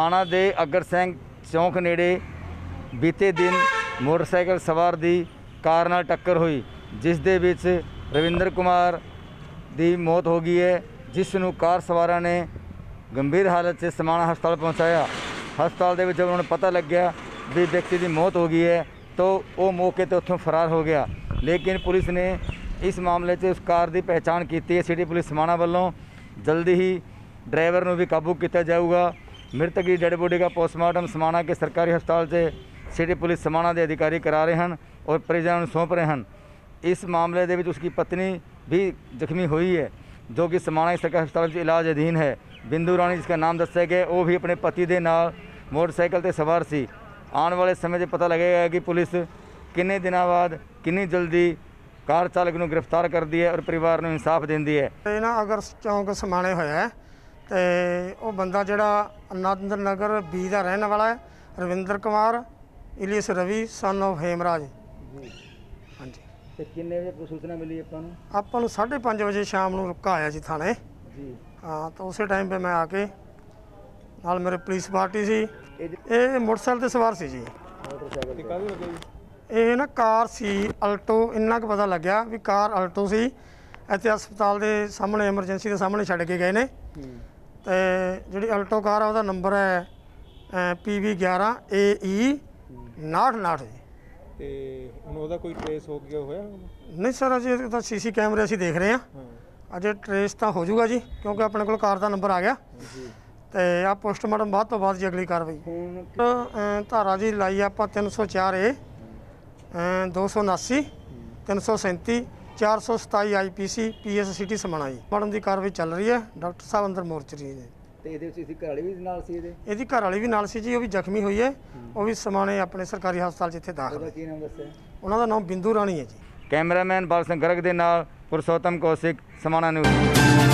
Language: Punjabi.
ਥਾਣਾ ਦੇ ਅਗਰ ਸਿੰਘ ਚੌਂਕ ਨੇੜੇ ਬੀਤੇ ਦਿਨ ਮੋਟਰਸਾਈਕਲ ਸਵਾਰ ਦੀ ਕਾਰ ਨਾਲ ਟੱਕਰ ਹੋਈ, ਜਿਸ ਦੇ ਵਿੱਚ ਰਵਿੰਦਰ ਕੁਮਾਰ ਦੀ ਮੌਤ ਹੋ ਗਈ ਹੈ, ਜਿਸ ਨੂੰ ਕਾਰ ਸਵਾਰਾਂ ਨੇ ਗੰਭੀਰ ਹਾਲਤ 'ਚ ਸਮਾਣਾ ਹਸਪਤਾਲ ਪਹੁੰਚਾਇਆ। ਹਸਪਤਾਲ ਦੇ ਵਿੱਚ ਜਦੋਂ ਉਹਨਾਂ ਨੂੰ ਪਤਾ ਲੱਗਿਆ ਵੀ ਵਿਅਕਤੀ ਦੀ ਮੌਤ ਹੋ ਗਈ ਹੈ, ਤਾਂ ਉਹ ਮੌਕੇ ਤੇ ਉੱਥੋਂ ਫਰਾਰ ਹੋ ਗਿਆ। ਲੇਕਿਨ ਪੁਲਿਸ ਨੇ ਇਸ ਮਾਮਲੇ 'ਚ ਉਸ ਕਾਰ ਦੀ ਪਹਿਚਾਣ ਕੀਤੀ ਹੈ। ਸਿਟੀ ਪੁਲਿਸ ਸਮਾਣਾ ਵੱਲੋਂ ਜਲਦੀ ਹੀ ਡਰਾਈਵਰ ਨੂੰ ਵੀ ਕਾਬੂ ਕੀਤਾ ਜਾਊਗਾ। ਮ੍ਰਿਤਕ ਦੀ ਡੈਡ ਬੋਡੀ ਦਾ ਪੋਸਟਮਾਰਟਮ ਸਮਾਣਾ ਕੇ ਸਰਕਾਰੀ ਹਸਪਤਾਲ 'ਚ ਸਿਟੀ ਪੁਲਿਸ ਸਮਾਣਾ ਦੇ ਅਧਿਕਾਰੀ ਕਰਾ ਰਹੇ ਹਨ ਔਰ ਪਰਿਜਨਾਂ ਨੂੰ ਸੌਂਪ ਰਹੇ ਹਨ। ਇਸ ਮਾਮਲੇ ਦੇ ਵਿੱਚ ਉਸकी ਪਤਨੀ ਵੀ ਜ਼ਖਮੀ ਹੋਈ ਹੈ, ਜੋ ਕਿ ਸਮਾਣਾ ਸਰਕਾਰੀ ਹਸਪਤਾਲ ਵਿੱਚ ਇਲਾਜ ਅਧੀਨ ਹੈ। ਬਿੰਦੂ ਰਾਣੀ ਜਿਸ ਦਾ ਨਾਮ ਦੱਸਿਆ ਗਿਆ, ਉਹ ਵੀ ਆਪਣੇ ਪਤੀ ਦੇ ਨਾਲ ਮੋਟਰਸਾਈਕਲ ਤੇ ਸਵਾਰ ਸੀ। ਆਉਣ ਵਾਲੇ ਸਮੇਂ 'ਚ ਪਤਾ ਲੱਗੇਗਾ ਕਿ ਪੁਲਿਸ ਕਿੰਨੇ ਦਿਨਾਂ ਬਾਅਦ ਕਿੰਨੀ ਜਲਦੀ ਕਾਰ ਚਾਲਕ ਨੂੰ ਗ੍ਰਿਫਤਾਰ ਕਰਦੀ ਹੈ ਔਰ ਪਰਿਵਾਰ ਨੂੰ ਇਨਸਾਫ ਦਿੰਦੀ ਹੈ। ਇਹ ਨਾ ਅਗਰ ਚੌਂਕ ਸਮਾਣੇ ਹੋਇਆ ਤੇ ਉਹ ਬੰਦਾ ਜਿਹੜਾ ਆਨੰਦ ਨਗਰ ਬੀ ਦਾ ਰਹਿਣ ਵਾਲਾ ਹੈ ਰਵਿੰਦਰ ਕੁਮਾਰ ਇਲੀਸ ਰਵੀ ਸਨ of ਹੇਮਰਾਜ। ਹਾਂਜੀ। ਤੇ ਕਿੰਨੇ ਵਜੇ ਸੂਚਨਾ ਮਿਲੀ ਆਪਾਂ ਨੂੰ? ਆਪਾਂ ਨੂੰ 5:30 ਵਜੇ ਸ਼ਾਮ ਨੂੰ ਰੁਕਾ ਆਇਆ ਜੀ ਥਾਣੇ। ਜੀ। ਹਾਂ ਤਾਂ ਉਸੇ ਟਾਈਮ 'ਤੇ ਮੈਂ ਆ ਕੇ ਨਾਲ ਮੇਰੇ ਪੁਲਿਸ ਪਾਰਟੀ ਸੀ। ਇਹ ਇਹ ਮੋਟਰਸਾਈਕਲ ਤੇ ਸਵਾਰ ਸੀ ਜੀ। ਮੋਟਰਸਾਈਕਲ ਤੇ। ਕਾਹਦੀ ਲੱਗੀ ਇਹ ਨਾ ਕਾਰ ਸੀ ਅਲਟੋ ਇੰਨਾ ਕੁ ਪਤਾ ਲੱਗਿਆ ਵੀ ਕਾਰ ਅਲਟੋ ਸੀ। ਇੱਥੇ ਹਸਪਤਾਲ ਦੇ ਸਾਹਮਣੇ ਐਮਰਜੈਂਸੀ ਦੇ ਸਾਹਮਣੇ ਛੱਡ ਕੇ ਗਏ ਨੇ। ਤੇ ਜਿਹੜੀ ਅਲਟੋ ਕਾਰ ਆ ਉਹਦਾ ਨੰਬਰ ਹੈ PV 11 AE 69 ਜੀ। ਤੇ ਹੁਣ ਉਹਦਾ ਕੋਈ ਟ੍ਰੇਸ ਹੋ ਗਿਆ ਹੋਇਆ? ਨਹੀਂ ਸਰ ਅਜੇ ਤਾਂ ਸੀਸੀ ਕੈਮਰੇ ਅਸੀਂ ਦੇਖ ਰਹੇ ਹਾਂ। ਅਜੇ ਟਰੇਸ ਤਾਂ ਹੋ ਜਾਊਗਾ ਜੀ ਕਿਉਂਕਿ ਆਪਣੇ ਕੋਲ ਕਾਰ ਦਾ ਨੰਬਰ ਆ ਗਿਆ। ਤੇ ਆ ਪੋਸਟਮਾਰਟਮ ਬਾਅਦ ਤੋਂ ਬਾਅਦ ਜੀ ਅਗਲੀ ਕਾਰਵਾਈ। ਧਾਰਾ ਜੀ ਲਾਈ ਆਪਾਂ 304 ਏ 279 337 427 ਆਈਪੀਸੀ ਪੀਐਸਸੀਟੀ ਸਮਾਣਾ ਜੀ। ਮੈਡਮ ਦੀ ਕਾਰਵਾਈ ਚੱਲ ਰਹੀ ਹੈ ਡਾਕਟਰ ਸਾਹਿਬ ਅੰਦਰ ਮੋਰਚਰੀ ਨੇ ਤੇ ਇਹਦੇ ਵਿੱਚ ਇਸੇ ਘਰ ਵਾਲੀ ਵੀ ਨਾਲ ਸੀ ਇਹਦੇ? ਇਹਦੀ ਘਰ ਵਾਲੀ ਵੀ ਨਾਲ ਸੀ ਜੀ ਉਹ ਵੀ ਜ਼ਖਮੀ ਹੋਈ ਹੈ। ਉਹ ਵੀ ਸਮਾਣੇ ਆਪਣੇ ਸਰਕਾਰੀ ਹਸਪਤਾਲ ਇੱਥੇ ਦਾਖਲ ਉਹਦਾ ਹੈ। ਕੀ ਨਾਮ ਦੱਸਿਆ? ਉਹਨਾਂ ਦਾ ਨਾਮ ਬਿੰਦੂ ਰਾਣੀ ਹੈ ਜੀ। ਕੈਮਰਾਮੈਨ ਬਾਲ ਸਿੰਘ ਗਰਗ ਦੇ ਨਾਲ ਪੁਰਸ਼ੋਤਮ ਕੌਸ਼ਿਕ ਸਮਾਣਾ ਨਿਊਜ਼।